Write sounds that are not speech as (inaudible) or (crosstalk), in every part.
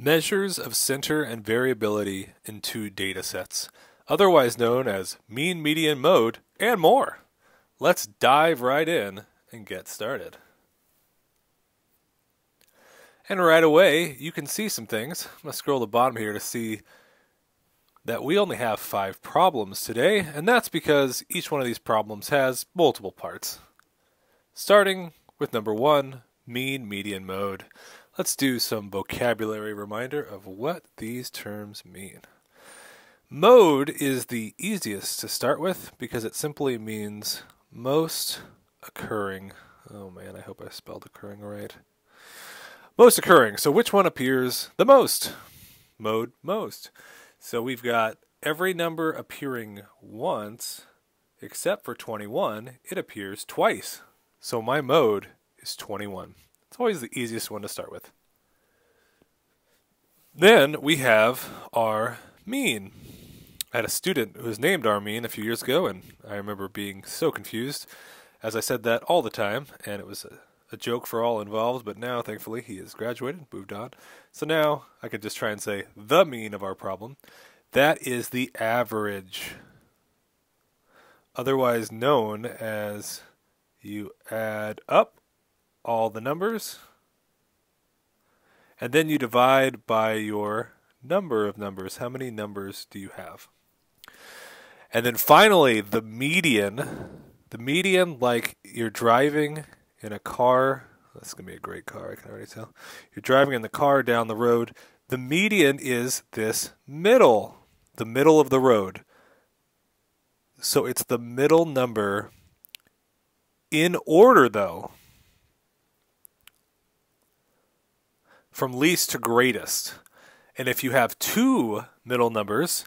Measures of center and variability in two data sets, otherwise known as mean, median, mode, and more. Let's dive right in and get started. And right away, you can see some things. I'm going to scroll to the bottom here to see that we only have five problems today, and that's because each one of these problems has multiple parts. Starting with number one, mean, median, mode. Let's do some vocabulary reminder of what these terms mean. Mode is the easiest to start with because it simply means most occurring. Oh man, I hope I spelled occurring right. Most occurring. So which one appears the most? Mode most. So we've got every number appearing once except for 21, it appears twice. So my mode is 21. It's always the easiest one to start with. Then we have our mean. I had a student who was named Armin a few years ago, and I remember being so confused as I said that all the time, and it was a, a joke for all involved. But now, thankfully, he has graduated, moved on. So now I could just try and say the mean of our problem. That is the average, otherwise known as you add up all the numbers, and then you divide by your number of numbers. How many numbers do you have? And then finally, the median. The median, like you're driving in a car. That's going to be a great car, I can already tell. You're driving in the car down the road. The median is this middle, the middle of the road. So it's the middle number in order, though. From least to greatest. And if you have two middle numbers,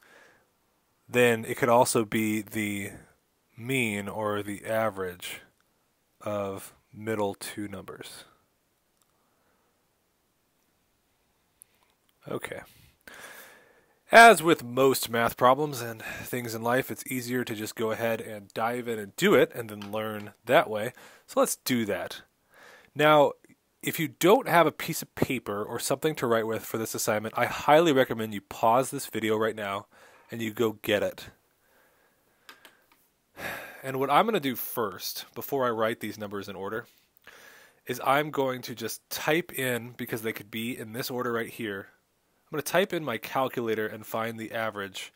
then it could also be the mean or the average of middle two numbers. Okay. As with most math problems and things in life, it's easier to just go ahead and dive in and do it and then learn that way. So let's do that. Now, if you don't have a piece of paper or something to write with for this assignment, I highly recommend you pause this video right now and you go get it. And what I'm going to do first, before I write these numbers in order, is I'm going to just type in, because they could be in this order right here, I'm going to type in my calculator and find the average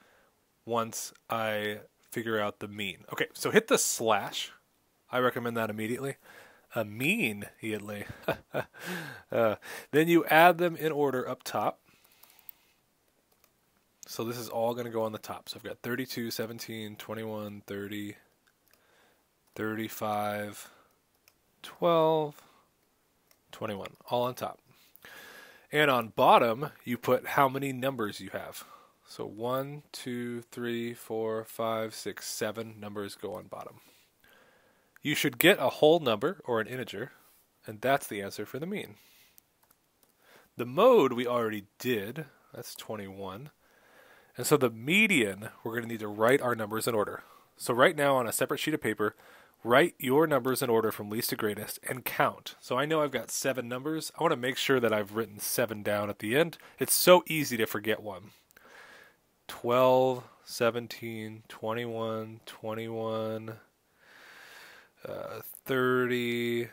once I figure out the mean. Okay, so hit the slash. I recommend that immediately immediately. (laughs) uh, then you add them in order up top. So this is all going to go on the top. So I've got 32, 17, 21, 30, 35, 12, 21, all on top. And on bottom, you put how many numbers you have. So one, two, three, four, five, six, seven numbers go on bottom. You should get a whole number or an integer, and that's the answer for the mean. The mode we already did, that's 21. And so the median, we're going to need to write our numbers in order. So right now on a separate sheet of paper, write your numbers in order from least to greatest and count. So I know I've got seven numbers. I want to make sure that I've written seven down at the end. It's so easy to forget one. 12, 17, 21, 21, uh, 30,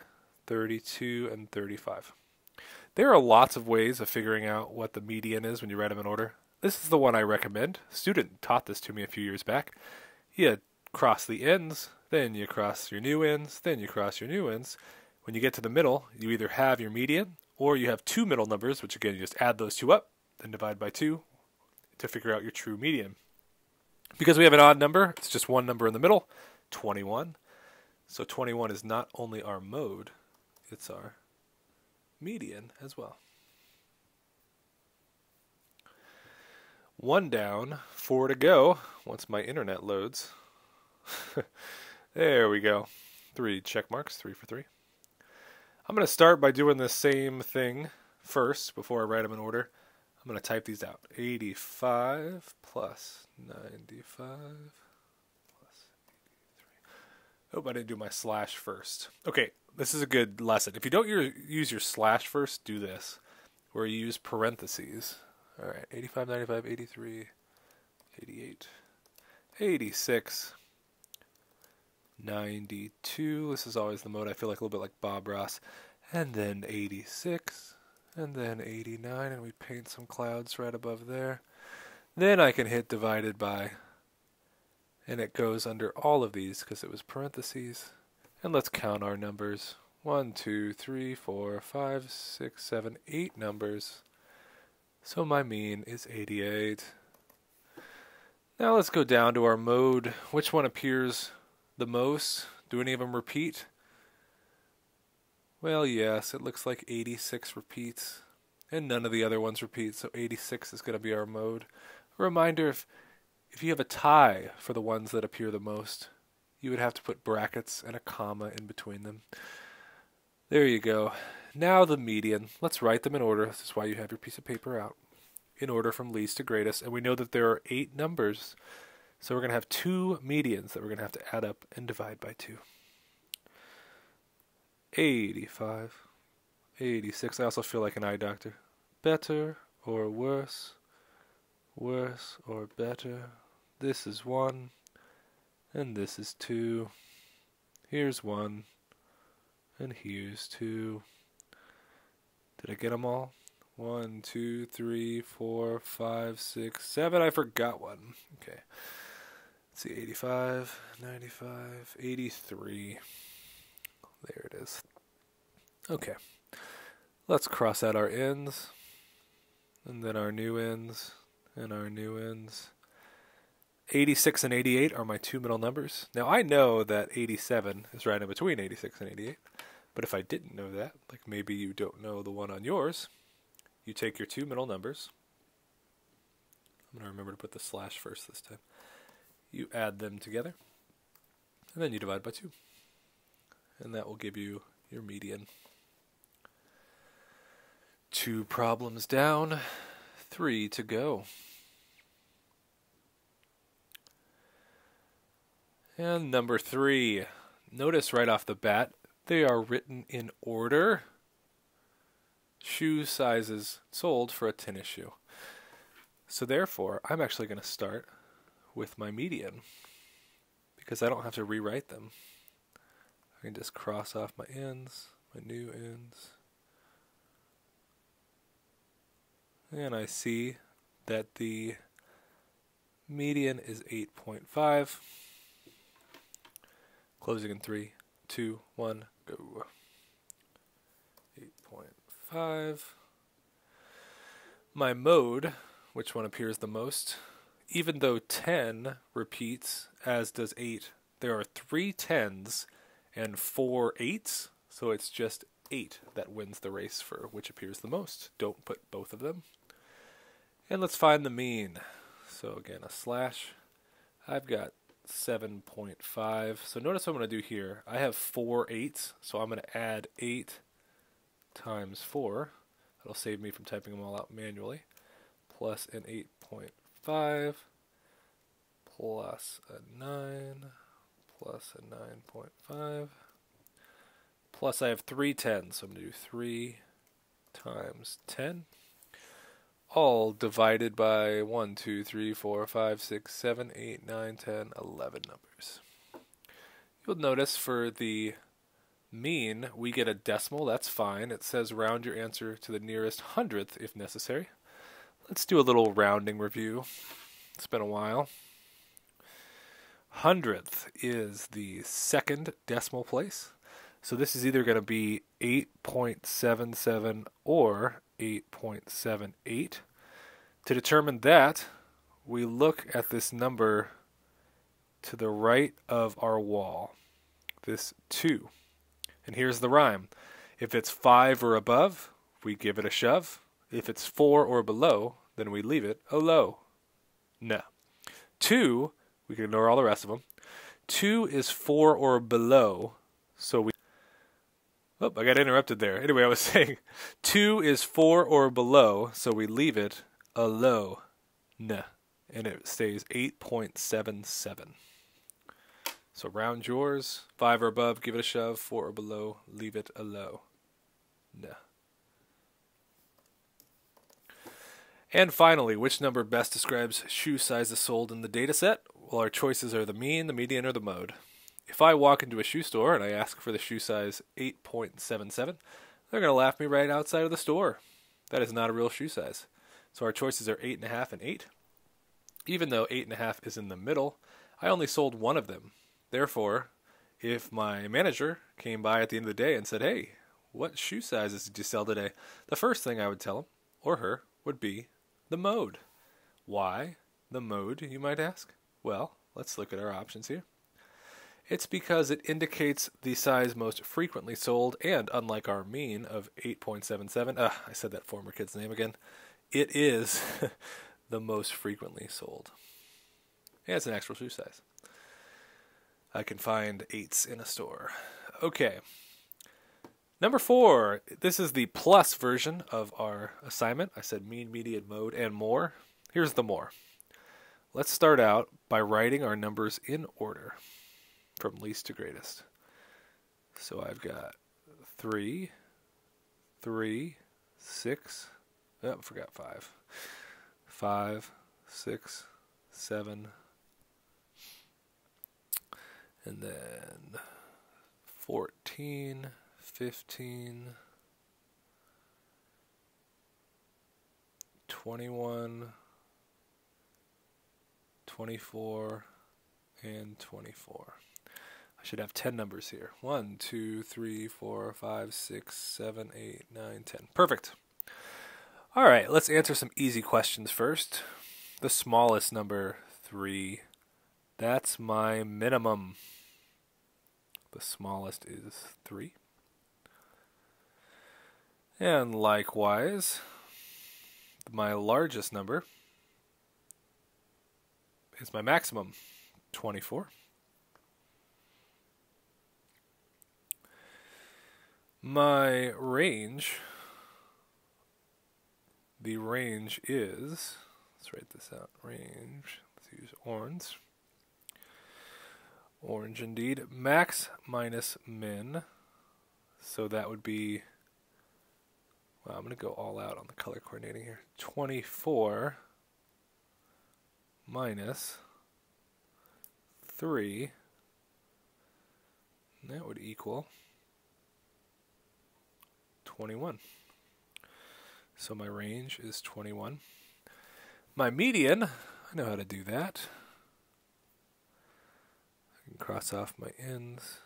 32, and 35. There are lots of ways of figuring out what the median is when you write them in order. This is the one I recommend. A student taught this to me a few years back. You cross the ends, then you cross your new ends, then you cross your new ends. When you get to the middle, you either have your median or you have two middle numbers, which again, you just add those two up, then divide by two to figure out your true median. Because we have an odd number, it's just one number in the middle, 21. So 21 is not only our mode, it's our median as well. One down, four to go once my internet loads. (laughs) there we go. Three check marks, three for three. I'm going to start by doing the same thing first before I write them in order. I'm going to type these out. 85 plus 95 Oh, I didn't do my slash first. Okay, this is a good lesson. If you don't use your slash first, do this. where you use parentheses. All right, 85, 95, 83, 88, 86, 92. This is always the mode I feel like a little bit like Bob Ross. And then 86, and then 89, and we paint some clouds right above there. Then I can hit divided by, and it goes under all of these because it was parentheses. And let's count our numbers. One, two, three, four, five, six, seven, eight numbers. So my mean is 88. Now let's go down to our mode. Which one appears the most? Do any of them repeat? Well, yes, it looks like 86 repeats, and none of the other ones repeat, so 86 is going to be our mode. A reminder if, if you have a tie for the ones that appear the most, you would have to put brackets and a comma in between them. There you go. Now the median. Let's write them in order. This is why you have your piece of paper out. In order from least to greatest. And we know that there are eight numbers. So we're going to have two medians that we're going to have to add up and divide by 2. 85. 86. I also feel like an eye doctor. Better or worse? Worse or better? This is 1. And this is 2. Here's 1. And here's 2. Did I get them all? One, two, three, four, five, six, seven. I forgot one. Okay. Let's see, 85, 95, 83. There it is. Okay. Let's cross out our ends, and then our new ends, and our new ends. 86 and 88 are my two middle numbers. Now I know that 87 is right in between 86 and 88, but if I didn't know that, like maybe you don't know the one on yours, you take your two middle numbers. I'm going to remember to put the slash first this time. You add them together, and then you divide by 2. And that will give you your median. Two problems down, three to go. And number three. Notice right off the bat, they are written in order. Shoe sizes sold for a tennis shoe. So therefore, I'm actually going to start with my median because I don't have to rewrite them. I can just cross off my ends, my new ends. And I see that the median is 8.5. Closing in 3, 2, 1, go. 8.5. My mode, which one appears the most, even though 10 repeats, as does 8, there are three tens and four eights, so it's just 8 that wins the race for which appears the most. Don't put both of them. And let's find the mean. So again, a slash. I've got 7.5. So notice what I'm going to do here. I have four eights, so I'm going to add 8 times 4. That'll save me from typing them all out manually. Plus an 8.5 plus a 9 plus a 9.5 plus I have three tens, so I'm going to do 3 times 10 all divided by 1, 2, 3, 4, 5, 6, 7, 8, 9, 10, 11 numbers. You'll notice for the mean, we get a decimal. That's fine. It says round your answer to the nearest hundredth if necessary. Let's do a little rounding review. It's been a while. Hundredth is the second decimal place. So this is either going to be 8.77 or 8.78. To determine that, we look at this number to the right of our wall, this 2. And here's the rhyme. If it's 5 or above, we give it a shove. If it's 4 or below, then we leave it a low. No. 2, we can ignore all the rest of them. 2 is 4 or below, so we Oh, I got interrupted there. Anyway, I was (laughs) saying 2 is 4 or below, so we leave it a low. Nah. And it stays 8.77. So round yours. 5 or above, give it a shove. 4 or below, leave it a low. Nah. And finally, which number best describes shoe sizes sold in the data set? Well, our choices are the mean, the median, or the mode. If I walk into a shoe store and I ask for the shoe size 8.77, they're going to laugh me right outside of the store. That is not a real shoe size. So our choices are 8.5 and 8. Even though 8.5 is in the middle, I only sold one of them. Therefore, if my manager came by at the end of the day and said, Hey, what shoe sizes did you sell today? The first thing I would tell him, or her, would be the mode. Why the mode, you might ask? Well, let's look at our options here. It's because it indicates the size most frequently sold, and unlike our mean of 8.77, uh, I said that former kid's name again, it is (laughs) the most frequently sold. Yeah, it's an actual shoe size. I can find eights in a store. Okay. Number four, this is the plus version of our assignment. I said mean, median, mode, and more. Here's the more. Let's start out by writing our numbers in order from least to greatest. So I've got 3, 3, 6, oh, I forgot 5, 5, 6, 7, and then 14, 15, 21, 24, and 24. I should have 10 numbers here. 1, 2, 3, 4, 5, 6, 7, 8, 9, 10. Perfect. All right, let's answer some easy questions first. The smallest number, 3. That's my minimum. The smallest is 3. And likewise, my largest number is my maximum, 24. My range, the range is, let's write this out, range, let's use orange. Orange indeed. Max minus min, so that would be well, I'm going to go all out on the color coordinating here. 24 minus 3. that would equal 21. So my range is 21. My median, I know how to do that. I can cross off my ends,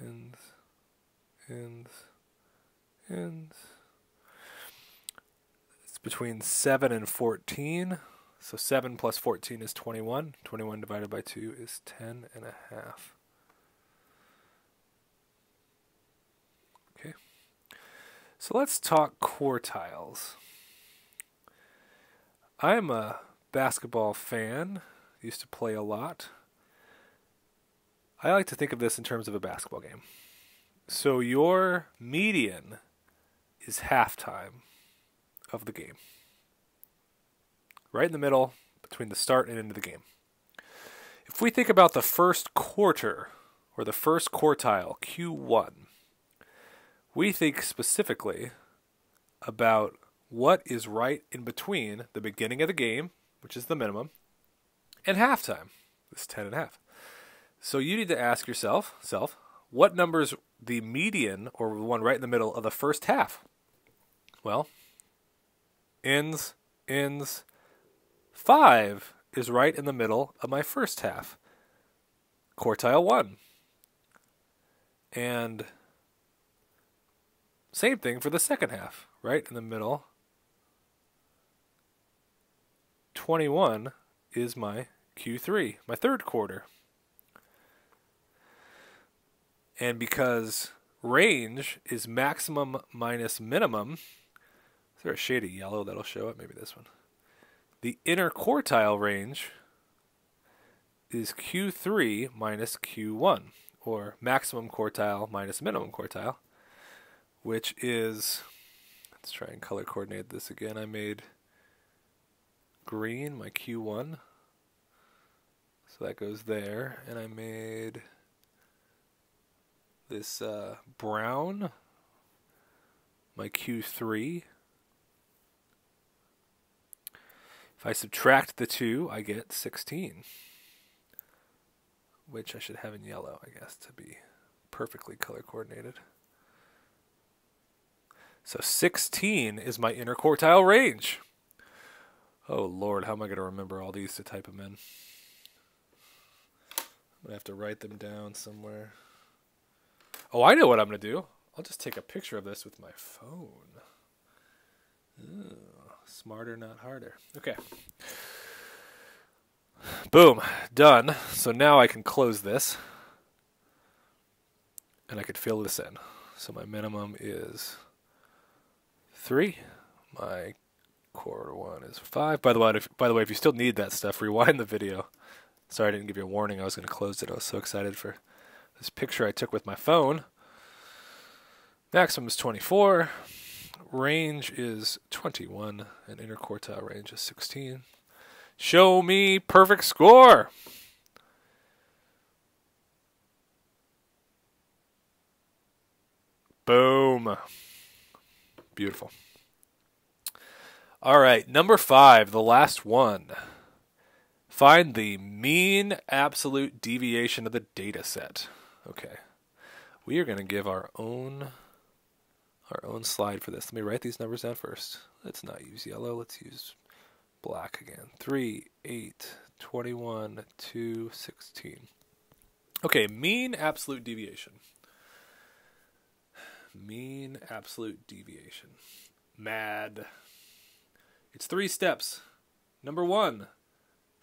ends, ends, ends. It's between 7 and 14. So 7 plus 14 is 21. 21 divided by 2 is 10 and a half. So let's talk quartiles. I'm a basketball fan, used to play a lot. I like to think of this in terms of a basketball game. So your median is halftime of the game. Right in the middle, between the start and end of the game. If we think about the first quarter, or the first quartile, Q1, we think specifically about what is right in between the beginning of the game, which is the minimum, and halftime, this 10 and a half. So you need to ask yourself, self, what number is the median or the one right in the middle of the first half? Well, ends, ends, five is right in the middle of my first half. Quartile one. And same thing for the second half, right in the middle. 21 is my Q3, my third quarter. And because range is maximum minus minimum, is there a shade of yellow that'll show up? Maybe this one. The interquartile range is Q3 minus Q1, or maximum quartile minus minimum quartile, which is, let's try and color coordinate this again. I made green my Q1, so that goes there, and I made this uh, brown my Q3 If I subtract the 2, I get 16. Which I should have in yellow, I guess, to be perfectly color coordinated. So 16 is my interquartile range. Oh lord, how am I going to remember all these to type them in? I'm going to have to write them down somewhere. Oh, I know what I'm going to do. I'll just take a picture of this with my phone. Ooh. Smarter, not harder. Okay. Boom. Done. So now I can close this. And I could fill this in. So my minimum is 3. My quarter one is 5. By the way, if, by the way, if you still need that stuff, rewind the video. Sorry I didn't give you a warning. I was going to close it. I was so excited for this picture I took with my phone. Maximum is 24 range is 21 and interquartile range is 16. Show me perfect score. Boom. Beautiful. All right, number five, the last one. Find the mean absolute deviation of the data set. Okay. We are going to give our own our own slide for this. Let me write these numbers down first. Let's not use yellow. Let's use black again. 3, 8, 21, 2, 16. Okay, mean absolute deviation. Mean absolute deviation. MAD. It's three steps. Number one,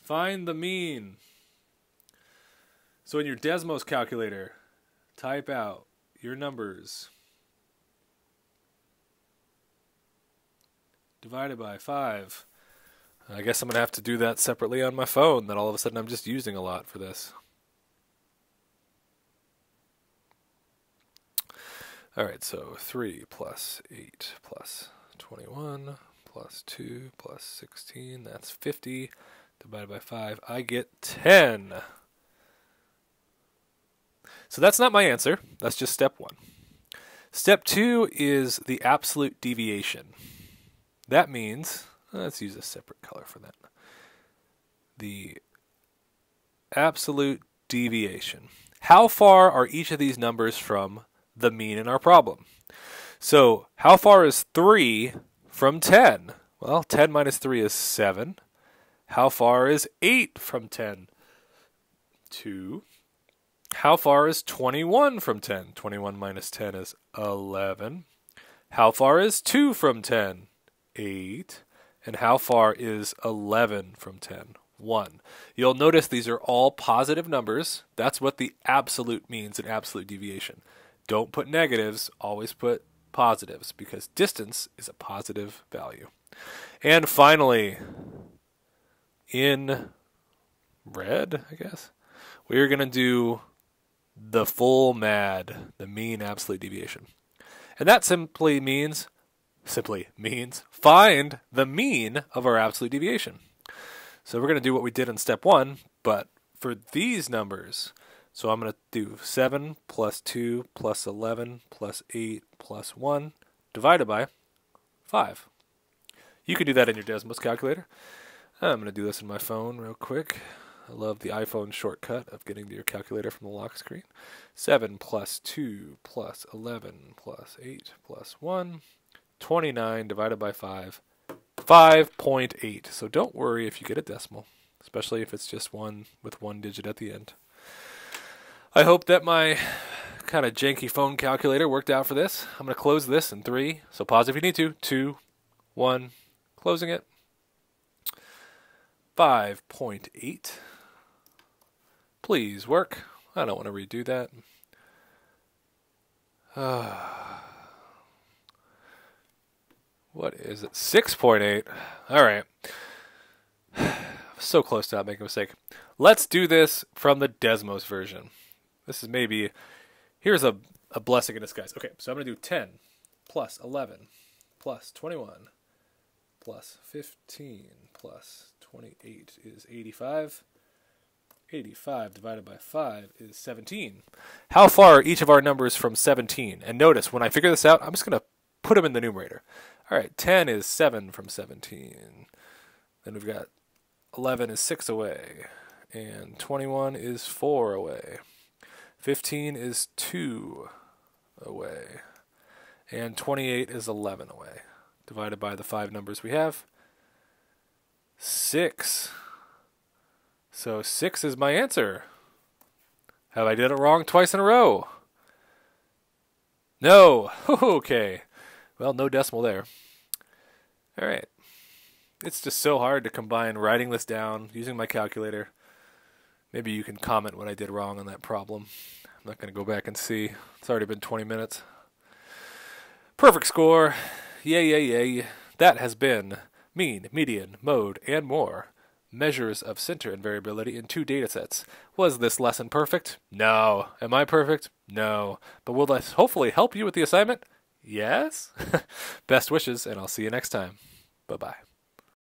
find the mean. So in your Desmos calculator, type out your numbers divided by 5. I guess I'm going to have to do that separately on my phone that all of a sudden I'm just using a lot for this. Alright, so 3 plus 8 plus 21 plus 2 plus 16, that's 50 divided by 5. I get 10. So that's not my answer. That's just step 1. Step 2 is the absolute deviation. That means, uh, let's use a separate color for that. The absolute deviation. How far are each of these numbers from the mean in our problem? So, how far is 3 from 10? Well, 10 minus 3 is 7. How far is 8 from 10? 2. How far is 21 from 10? 21 minus 10 is 11. How far is 2 from 10? 8. And how far is 11 from 10? 1. You'll notice these are all positive numbers. That's what the absolute means in absolute deviation. Don't put negatives, always put positives because distance is a positive value. And finally, in red, I guess, we're going to do the full MAD, the mean absolute deviation. And that simply means simply means find the mean of our absolute deviation. So we're going to do what we did in step one, but for these numbers, so I'm going to do 7 plus 2 plus 11 plus 8 plus 1 divided by 5. You could do that in your Desmos calculator. I'm going to do this in my phone real quick. I love the iPhone shortcut of getting to your calculator from the lock screen. 7 plus 2 plus 11 plus 8 plus 1 29 divided by 5, 5.8. So don't worry if you get a decimal, especially if it's just one with one digit at the end. I hope that my kind of janky phone calculator worked out for this. I'm going to close this in three. So pause if you need to. Two, one, closing it. 5.8. Please work. I don't want to redo that. Uh, (sighs) what is it? 6.8. All right. (sighs) so close to not making a mistake. Let's do this from the Desmos version. This is maybe, here's a, a blessing in disguise. Okay, so I'm going to do 10 plus 11 plus 21 plus 15 plus 28 is 85. 85 divided by 5 is 17. How far are each of our numbers from 17? And notice, when I figure this out, I'm just going to put them in the numerator. All right, 10 is 7 from 17. Then we've got 11 is 6 away. And 21 is 4 away. 15 is 2 away. And 28 is 11 away. Divided by the five numbers we have. 6. So 6 is my answer. Have I did it wrong twice in a row? No. (laughs) Okay. Well, no decimal there. All right. It's just so hard to combine writing this down using my calculator. Maybe you can comment what I did wrong on that problem. I'm not going to go back and see. It's already been 20 minutes. Perfect score. Yay, yay, yay. That has been mean, median, mode, and more. Measures of center and variability in two datasets. Was this lesson perfect? No. Am I perfect? No. But will this hopefully help you with the assignment? Yes? (laughs) Best wishes, and I'll see you next time. Bye bye.